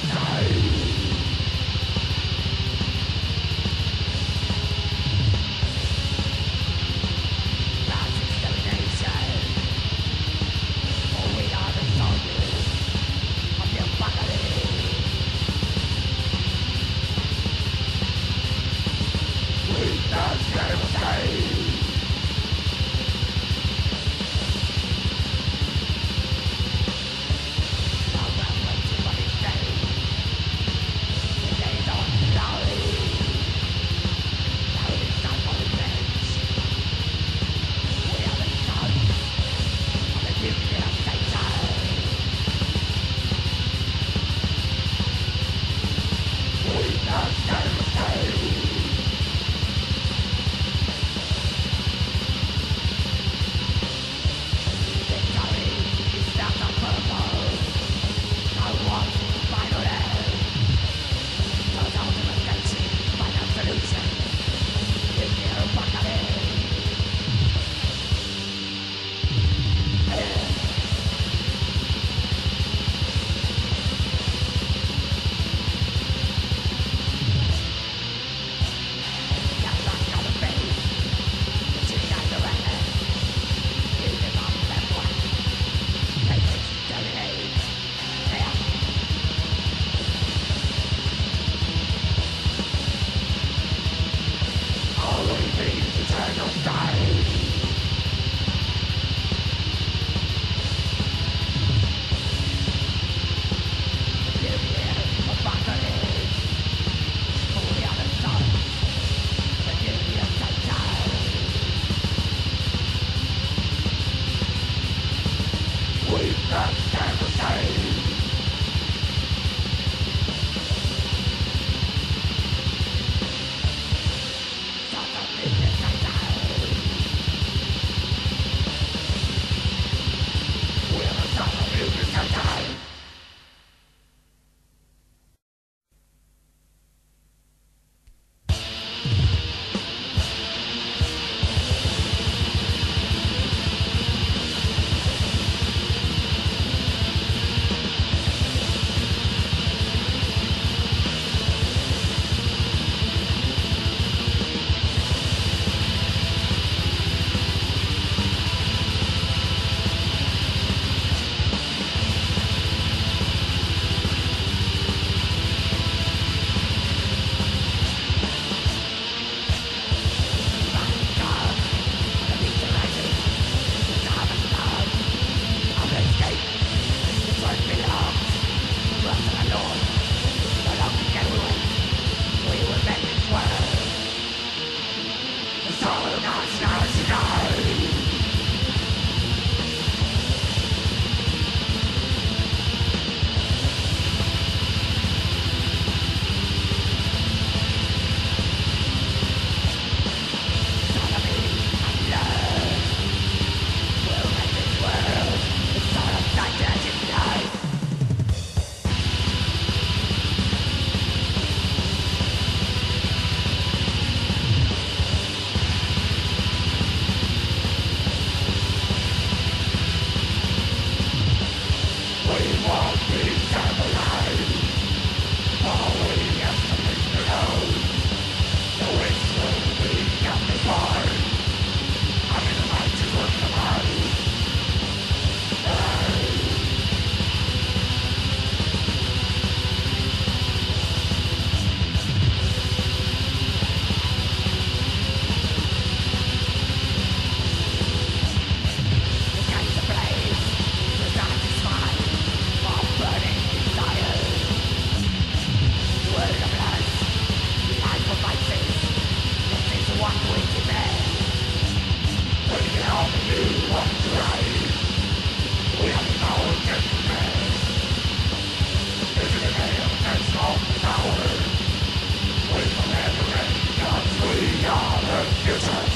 no time.